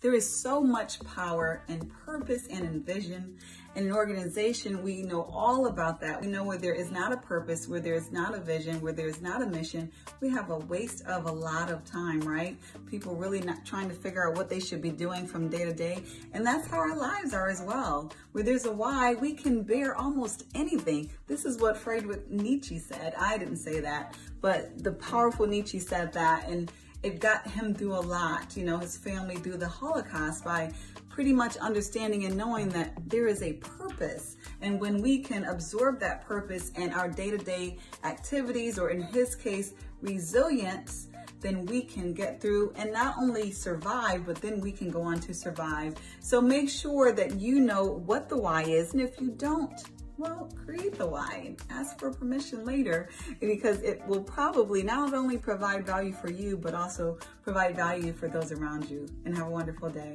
There is so much power and purpose and vision. In an organization, we know all about that. We know where there is not a purpose, where there is not a vision, where there is not a mission, we have a waste of a lot of time, right? People really not trying to figure out what they should be doing from day to day. And that's how our lives are as well. Where there's a why, we can bear almost anything. This is what Friedrich Nietzsche said. I didn't say that, but the powerful Nietzsche said that. And it got him through a lot, you know, his family through the Holocaust by pretty much understanding and knowing that there is a purpose. And when we can absorb that purpose in our day to day activities, or in his case, resilience, then we can get through and not only survive, but then we can go on to survive. So make sure that you know what the why is. And if you don't, well, create the why. Ask for permission later because it will probably not only provide value for you, but also provide value for those around you. And have a wonderful day.